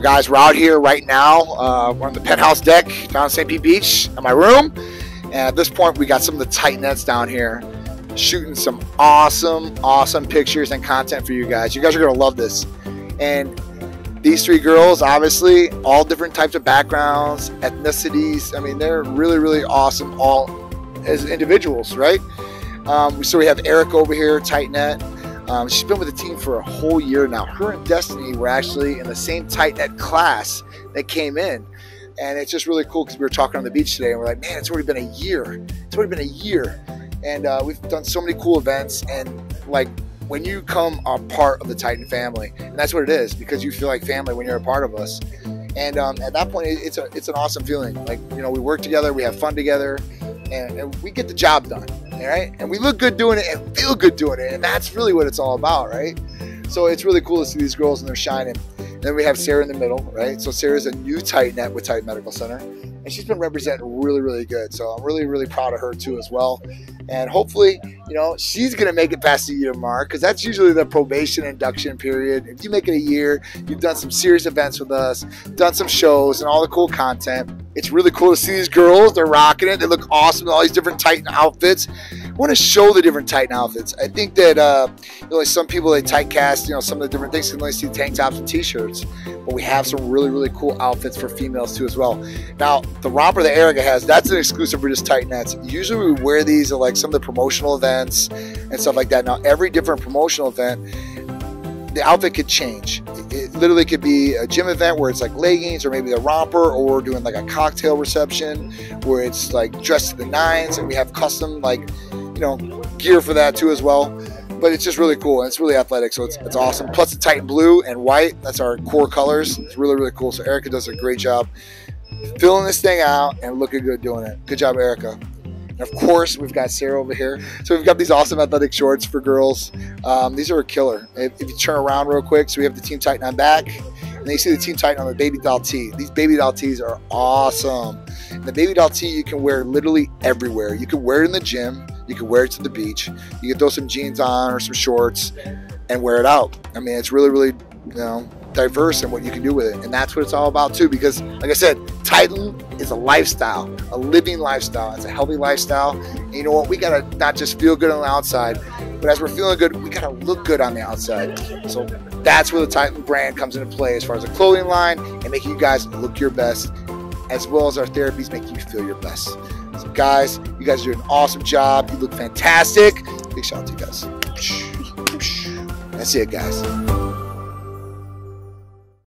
Guys, we're out here right now. Uh, we're on the penthouse deck down St. Pete Beach in my room. And at this point, we got some of the tight nets down here shooting some awesome, awesome pictures and content for you guys. You guys are going to love this. And these three girls, obviously, all different types of backgrounds, ethnicities. I mean, they're really, really awesome all as individuals, right? Um, so we have Eric over here, tight net. Um, she's been with the team for a whole year now. Her and Destiny were actually in the same tight class that came in. And it's just really cool because we were talking on the beach today and we're like, man, it's already been a year. It's already been a year. And uh, we've done so many cool events. And like when you come a part of the Titan family, and that's what it is because you feel like family when you're a part of us. And um, at that point, it's a it's an awesome feeling. Like you know, we work together, we have fun together, and, and we get the job done, right? And we look good doing it and feel good doing it, and that's really what it's all about, right? So it's really cool to see these girls and they're shining. And then we have Sarah in the middle, right? So Sarah's a new tight net with Titan Medical Center, and she's been representing really, really good. So I'm really, really proud of her too as well. And hopefully, you know, she's to make it past the year mark because that's usually the probation induction period. If you make it a year, you've done some serious events with us, done some shows, and all the cool content. It's really cool to see these girls. They're rocking it. They look awesome in all these different Titan outfits. I want to show the different Titan outfits. I think that uh, you know, like some people they type cast, you know, some of the different things can only see tank tops and t-shirts, but we have some really really cool outfits for females too as well. Now the romper that Erika has, that's an exclusive for just Titan nets. Usually we wear these at like some of the promotional events and stuff like that. Now every different promotional event, the outfit could change. It literally could be a gym event where it's like leggings or maybe a romper, or doing like a cocktail reception where it's like dressed to the nines and we have custom like you know gear for that too as well. But it's just really cool and it's really athletic, so it's, it's awesome. Plus the Titan blue and white, that's our core colors. It's really really cool. So Erika does a great job filling this thing out and looking good doing it. Good job, Erika. And of course, we've got Sarah over here. So we've got these awesome athletic shorts for girls. Um, these are a killer. If, if, you turn around real quick, so we have the Team Titan on back, and then you see the Team Titan on the Baby Doll tee. These Baby Doll tees are awesome. And the Baby Doll tee you can wear literally everywhere. You can wear it in the gym. You can wear it to the beach. You can throw some jeans on or some shorts and wear it out. I mean, it's really, really, you know, diverse in what you can do with it. And that's what it's all about too, because like I said, Titan is a lifestyle, a living lifestyle. It's a healthy lifestyle. And you know what? We gotta not just feel good on the outside, but as we're feeling good, we gotta look good on the outside. So that's where the Titan brand comes into play as far as the clothing line and making you guys look your best, as well as our therapies making you feel your best. So guys, you guys are doing an awesome job. You look fantastic. Big shout out to you guys. That's it, guys.